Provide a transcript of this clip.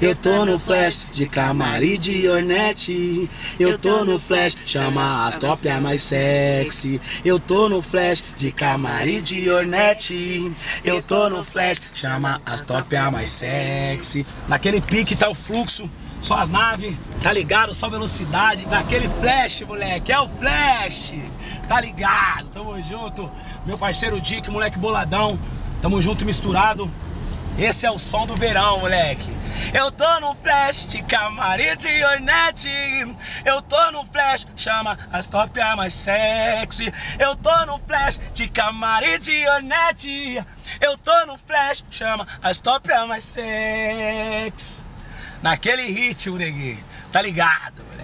Eu tô no flash de Camari de Hornet. Eu tô no flash, chama as top a mais sexy. Eu tô no flash de Camari de Hornet. Eu tô no flash, chama as top a mais sexy. Naquele pique tá o fluxo, só as naves, tá ligado? Só velocidade. Naquele flash, moleque, é o flash. Tá ligado? Tamo junto. Meu parceiro Dick, moleque boladão. Tamo junto misturado. Esse é o som do verão, moleque. Eu tô no flash de camarim de Hornet. Eu tô no flash, chama as top mais sexy. Eu tô no flash de camarim de Hornet. Eu tô no flash, chama as top mais sexy. Naquele ritmo, neguinho. Tá ligado, moleque?